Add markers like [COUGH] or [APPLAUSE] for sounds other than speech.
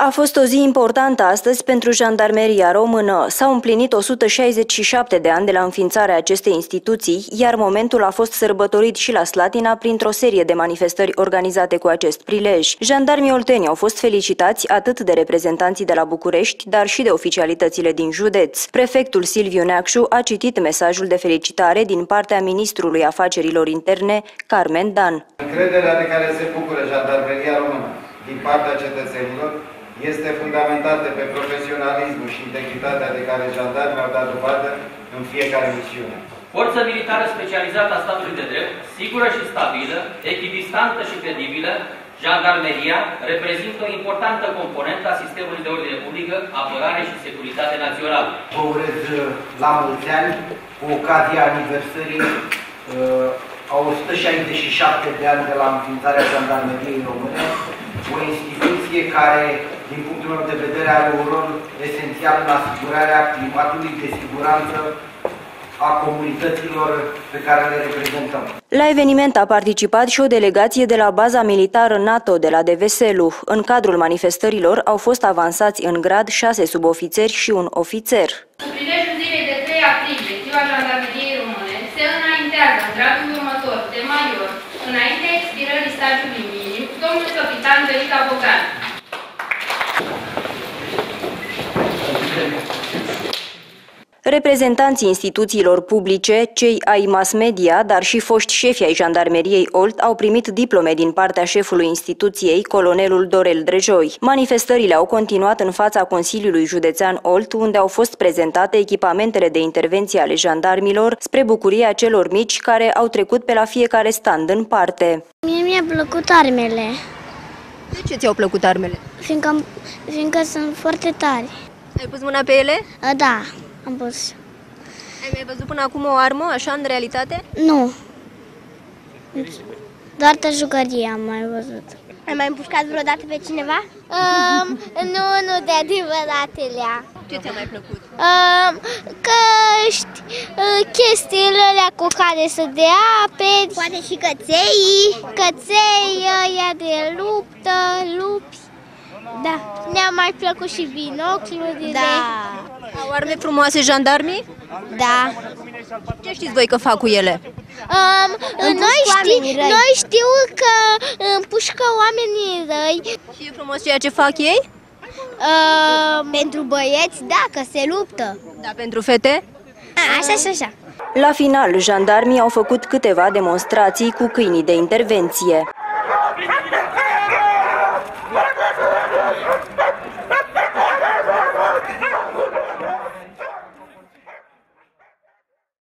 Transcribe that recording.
A fost o zi importantă astăzi pentru jandarmeria română. S-au împlinit 167 de ani de la înființarea acestei instituții, iar momentul a fost sărbătorit și la Slatina printr-o serie de manifestări organizate cu acest prilej. Jandarmii olteni au fost felicitați atât de reprezentanții de la București, dar și de oficialitățile din județ. Prefectul Silviu Neacșu a citit mesajul de felicitare din partea ministrului afacerilor interne, Carmen Dan. Încrederea de care se bucură jandarmeria română din partea cetățenilor este fundamentată pe profesionalismul și integritatea de care jandarmii au dat dovadă în fiecare misiune. Forță militară specializată a statului de drept, sigură și stabilă, echidistantă și credibilă, Jandarmeria reprezintă o importantă componentă a sistemului de ordine publică, apărare și securitate națională. Vă urez uh, la mulți ani, cu ocazia aniversării uh, a 167 de ani de la înființarea Jandarmeriei Române, o instituție care din punctul meu de vedere, are un rol esențial în asigurarea climatului de siguranță a comunităților pe care le reprezentăm. La eveniment a participat și o delegație de la baza militară NATO de la Deveselu. În cadrul manifestărilor au fost avansați în grad șase subofițeri și un ofițer. Cu prilejul zilei de 3 aprilie, ziua jandarmeriei române, se înaintează în gradul următor de major, înaintea expirării stagiului Antonio, capitán de Itabocan. Reprezentanții instituțiilor publice, cei ai mass media, dar și foști șefi ai jandarmeriei Olt au primit diplome din partea șefului instituției, colonelul Dorel Drejoi. Manifestările au continuat în fața Consiliului Județean Olt, unde au fost prezentate echipamentele de intervenție ale jandarmilor spre bucuria celor mici care au trecut pe la fiecare stand în parte. Mie mi-a plăcut armele. De ce ți-au plăcut armele? Fiindcă, fiindcă sunt foarte tari. Ai pus mâna pe ele? Da. Am pus. Ai mai văzut până acum o armă, așa, în realitate? Nu. Doar te jucărie am mai văzut. Ai mai împușcat vreodată pe cineva? Um, [LAUGHS] nu, nu de adevăratele. Ce ți-a mai plăcut? Um, căști, uh, chestiile alea cu care să dea ape. Poate și căței. Căței, ăia de luptă, lupi. Da. Ne-a mai plăcut și binoclurile. Da. Au arme frumoase jandarmii? Da. Ce știți voi că fac cu ele? Um, noi, ști, noi știu că împușcă oamenii răi. Și e frumos ceea ce fac ei? Um, pentru băieți, da, că se luptă. Da, pentru fete? A, așa și așa. La final, jandarmii au făcut câteva demonstrații cu câinii de intervenție.